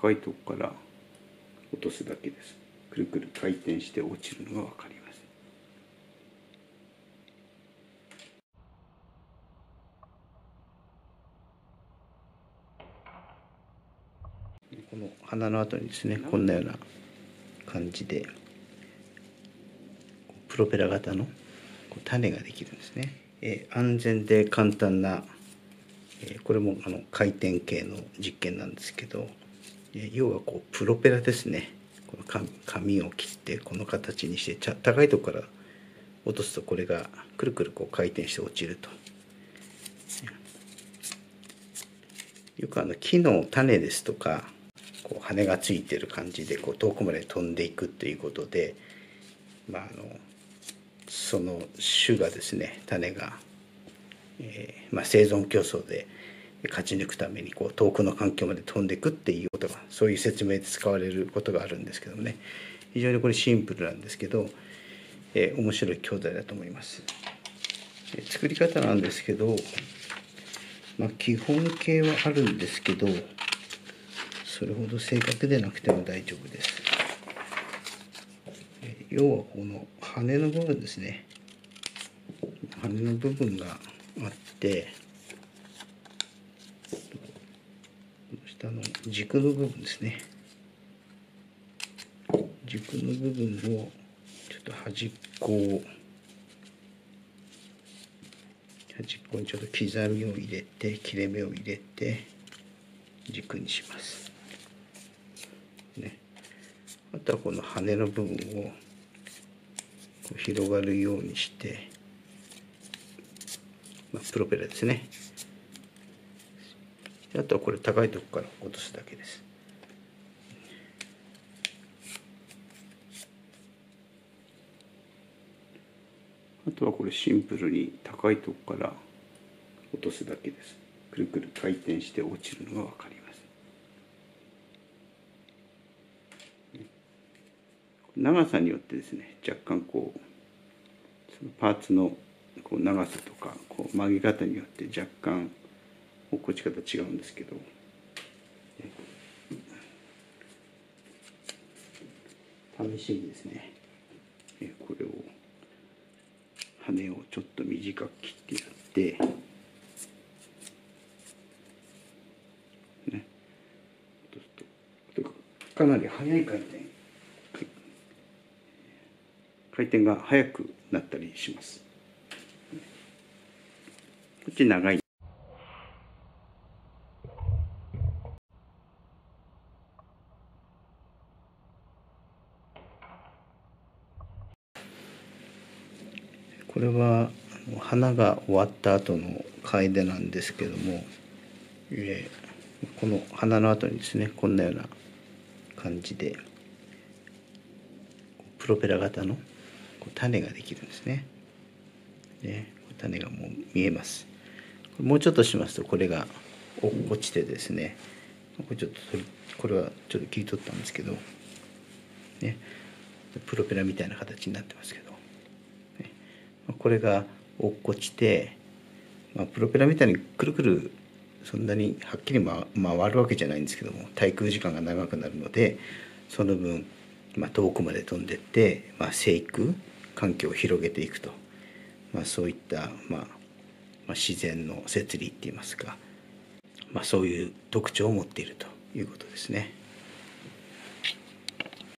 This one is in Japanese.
高いとこから落とすだけです。くるくる回転して落ちるのが分かります。この鼻の後にですねこんなような感じでプロペラ型の種ができるんですね、えー、安全で簡単な、えー、これもあの回転系の実験なんですけど、要はこうプロペラですね。この紙を切ってこの形にして高いとこから落とすとこれがくるくるこう回転して落ちると。よくあの木の種ですとかこう羽がついてる感じでこう遠くまで飛んでいくということで、まあ、あのその種がですね種が、えー、まあ、生存競争で勝ち抜くためにこう遠くの環境まで飛んでいくっていうことがそういう説明で使われることがあるんですけどもね非常にこれシンプルなんですけど、えー、面白い教材だと思います。作り方なんですけど、まあ、基本形はあるんですけどそれほど正確でなくても大丈夫です。要はこの羽の部分ですね羽の部分があって下の軸の部分ですね。軸の部分をちょっと端っこを端っこにちょっと刻みを入れて切れ目を入れて軸にします。ね、あとはこの羽の部分を広がるようにして、まあ、プロペラですね。あとはこれ高いとこから落とすだけです。あとはこれシンプルに高いとこから落とすだけです。くるくる回転して落ちるのが分かります。長さによってですね若干こうそのパーツのこう長さとかこう曲げ方によって若干落っち方違うんですけど。試しにですね。これを羽をちょっと短く切ってやって。ね。かなり速い回転。回転が速くなったりします。こっち長い。これは花が終わった後の楓なんですけども、この花の後にですねこんなような感じでプロペラ型の種ができるんですね。ね種がもう見えます。もうちょっとしますとこれが落ちてですねこれちょっとこれはちょっと切り取ったんですけど、ね、プロペラみたいな形になってますけど、これが落っこちて、まあ、プロペラみたいにくるくるそんなにはっきり回るわけじゃないんですけども滞空時間が長くなるのでその分、まあ、遠くまで飛んでって、まあ、生育環境を広げていくと、まあ、そういった、まあ、まあ自然の摂理っていいますか、まあ、そういう特徴を持っているということですね。